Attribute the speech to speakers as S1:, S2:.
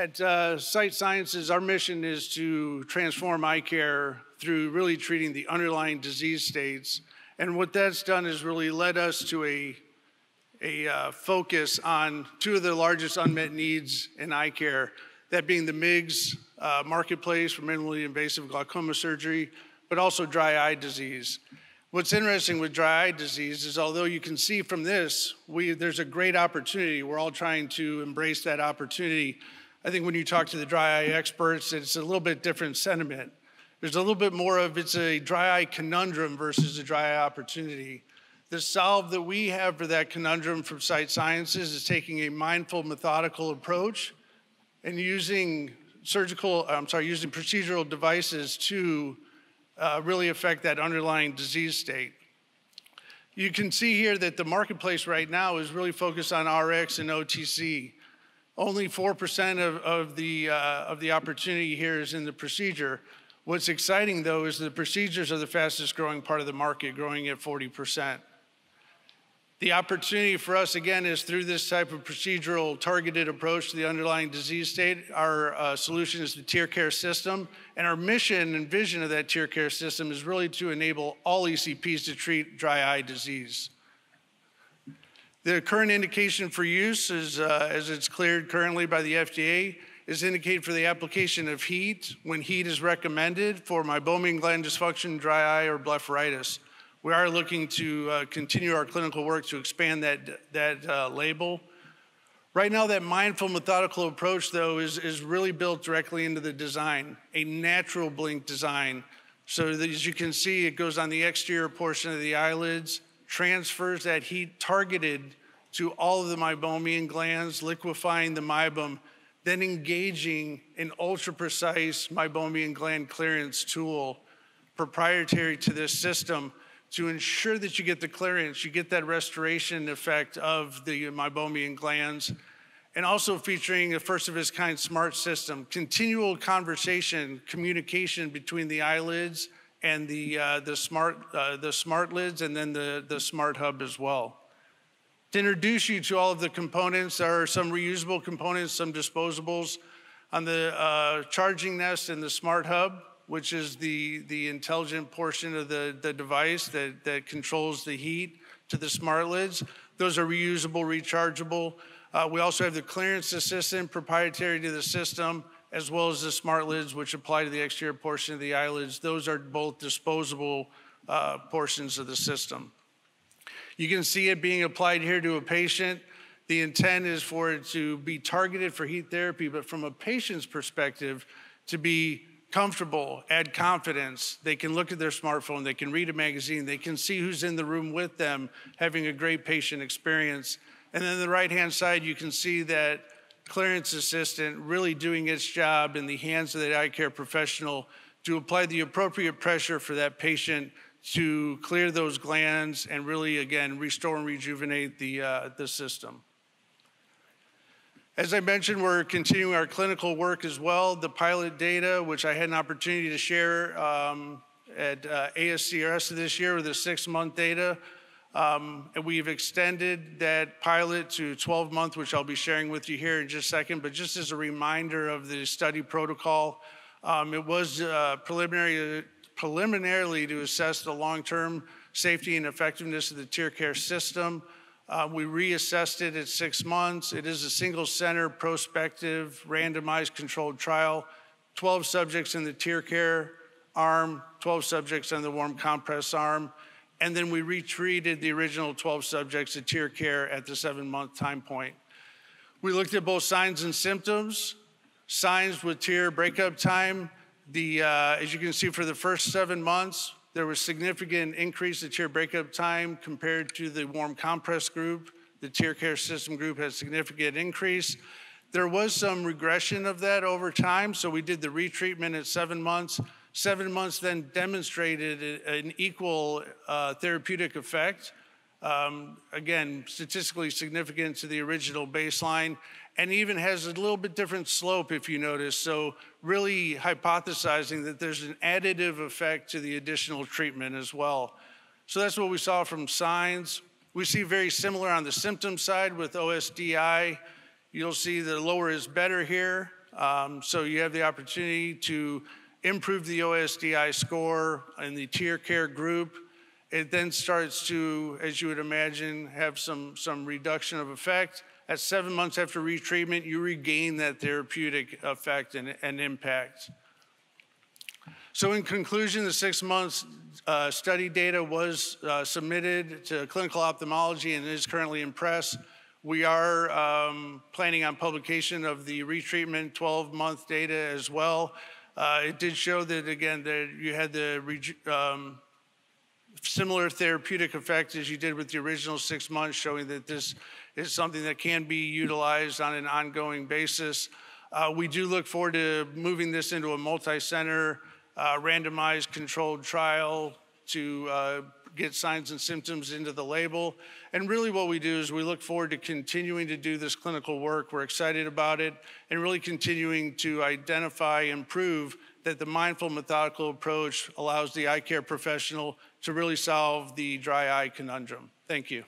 S1: At uh, Sight Sciences, our mission is to transform eye care through really treating the underlying disease states. And what that's done is really led us to a, a uh, focus on two of the largest unmet needs in eye care, that being the MIGS uh, marketplace for minimally invasive glaucoma surgery, but also dry eye disease. What's interesting with dry eye disease is although you can see from this, we, there's a great opportunity. We're all trying to embrace that opportunity. I think when you talk to the dry eye experts, it's a little bit different sentiment. There's a little bit more of it's a dry eye conundrum versus a dry eye opportunity. The solve that we have for that conundrum from Sight Sciences is taking a mindful, methodical approach and using surgical, I'm sorry, using procedural devices to uh, really affect that underlying disease state. You can see here that the marketplace right now is really focused on RX and OTC. Only 4% of, of, the, uh, of the opportunity here is in the procedure. What's exciting though is the procedures are the fastest growing part of the market, growing at 40%. The opportunity for us, again, is through this type of procedural targeted approach to the underlying disease state. Our uh, solution is the TearCare system. And our mission and vision of that TearCare system is really to enable all ECPs to treat dry eye disease. The current indication for use, is, uh, as it's cleared currently by the FDA, is indicated for the application of heat when heat is recommended for meibomian gland dysfunction, dry eye, or blepharitis. We are looking to uh, continue our clinical work to expand that, that uh, label. Right now, that mindful, methodical approach, though, is, is really built directly into the design, a natural blink design. So as you can see, it goes on the exterior portion of the eyelids, transfers that heat targeted to all of the meibomian glands, liquefying the meibum, then engaging an ultra precise meibomian gland clearance tool proprietary to this system to ensure that you get the clearance, you get that restoration effect of the meibomian glands, and also featuring a first of its kind smart system, continual conversation, communication between the eyelids and the, uh, the, smart, uh, the smart lids, and then the, the smart hub as well. To introduce you to all of the components, there are some reusable components, some disposables. On the uh, charging nest and the smart hub, which is the, the intelligent portion of the, the device that, that controls the heat to the smart lids. Those are reusable, rechargeable. Uh, we also have the clearance assistant proprietary to the system, as well as the smart lids, which apply to the exterior portion of the eyelids. Those are both disposable uh, portions of the system. You can see it being applied here to a patient. The intent is for it to be targeted for heat therapy, but from a patient's perspective, to be comfortable, add confidence. They can look at their smartphone, they can read a magazine, they can see who's in the room with them, having a great patient experience. And then the right hand side, you can see that clearance assistant really doing its job in the hands of the eye care professional to apply the appropriate pressure for that patient to clear those glands and really, again, restore and rejuvenate the, uh, the system. As I mentioned, we're continuing our clinical work as well. The pilot data, which I had an opportunity to share um, at uh, ASCRS this year with the six month data. Um, and we've extended that pilot to 12 months, which I'll be sharing with you here in just a second. But just as a reminder of the study protocol, um, it was uh, preliminary, preliminarily to assess the long term safety and effectiveness of the tier TearCare system. Uh, we reassessed it at six months. It is a single center, prospective, randomized controlled trial. 12 subjects in the TearCare arm, 12 subjects in the warm compress arm. And then we retreated the original 12 subjects to TearCare at the seven month time point. We looked at both signs and symptoms. Signs with tear breakup time. The, uh, as you can see, for the first seven months, there was significant increase in tear breakup time compared to the warm compress group. The TearCare system group had significant increase. There was some regression of that over time, so we did the retreatment at seven months. Seven months then demonstrated an equal uh, therapeutic effect. Um, again, statistically significant to the original baseline and even has a little bit different slope if you notice. So, really hypothesizing that there's an additive effect to the additional treatment as well. So, that's what we saw from signs. We see very similar on the symptom side with OSDI. You'll see the lower is better here. Um, so you have the opportunity to improve the OSDI score in the TearCare group. It then starts to, as you would imagine, have some, some reduction of effect. At seven months after retreatment, you regain that therapeutic effect and, and impact. So in conclusion, the six months uh, study data was uh, submitted to clinical ophthalmology and is currently in press. We are um, planning on publication of the retreatment 12-month data as well. Uh, it did show that, again, that you had the um, similar therapeutic effect as you did with the original six months, showing that this is something that can be utilized on an ongoing basis. Uh, we do look forward to moving this into a multi-center uh, randomized controlled trial to uh, get signs and symptoms into the label. And really, what we do is we look forward to continuing to do this clinical work. We're excited about it and really continuing to identify and prove that the mindful, methodical approach allows the eye care professional to really solve the dry eye conundrum. Thank you.